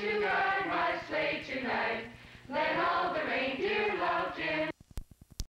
you guys.